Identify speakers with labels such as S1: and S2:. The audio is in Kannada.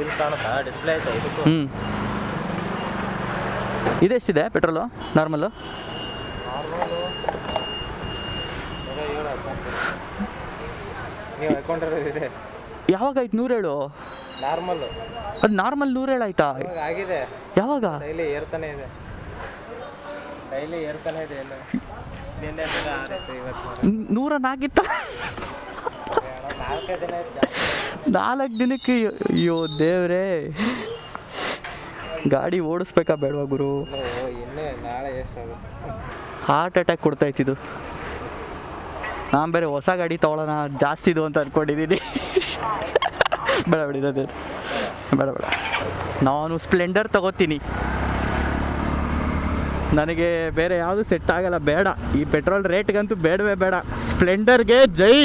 S1: ಇಲ್ಲಿ ಕಾಣುತ್ತಾ? ಡಿಸ್ಪ್ಲೇ ಇದಕ್ಕೂ?
S2: ಹ್ಞೂ ಇದೆಷ್ಟಿದೆ ಪೆಟ್ರೋಲು? ನಾರ್ಮಲ್ಲು?
S1: ನಾರ್ಮಲು ನೂರ ನೀವು ಹಾಕೊಂಡಿರೋದು ಇದೆ.
S2: ಯಾವಾಗ ಆಯ್ತು ನೂರೇಳು?
S1: ನಾರ್ಮಲ್ಲು.
S2: ಅದು ನಾರ್ಮಲ್ ನೂರೇಳು ಆಯ್ತಾ?
S1: ಆಗಿದೆ.
S2: ಯಾವಾಗ?
S1: ಡೈಲಿ ಏರ್ತಾನೆ ಇದೆ. ಡೈಲಿ ಏರ್ತಾನೆ ಇದೆ ಎಲ್ಲ. ನಿನ್ನೆ ಇವತ್ತು
S2: ನೂರ ನಾಲ್ಕಿತ್ತ
S1: ಅಣ್ಣ, ನಾಲ್ಕೇ
S2: ದಿನಕ್ಕೆ ಅಯ್ಯೋ ದೇವ್ರೇ. ಗಾಡಿ ಓಡಿಸ್ಬೇಕಾ ಬೇಡವಾ ಗುರು? ಹಾರ್ಟ್ ಅಟ್ಯಾಕ್ ಇದು ನಾನು ಬೇರೆ ಹೊಸ ಗಾಡಿ ತಗೊಳ್ಳೋಣ, ಜಾಸ್ತಿ ಇದು ಅಂತ ಅಂದ್ಕೊಂಡಿದ್ದೀನಿ ಬೇಡ ಬಿಡಿ ಬೇಡ ಬೇಡ. ನಾನು ಸ್ಪ್ಲೆಂಡರ್ ತಗೋತೀನಿ. ನನಗೆ ಬೇರೆ ಯಾವುದು ಸೆಟ್ ಆಗಲ್ಲ, ಬೇಡ. ಈ ಪೆಟ್ರೋಲ್ ರೇಟ್ಗಂತೂ ಬೇಡವೇ ಬೇಡ. ಸ್ಪ್ಲೆಂಡರ್ಗೆ ಜೈ.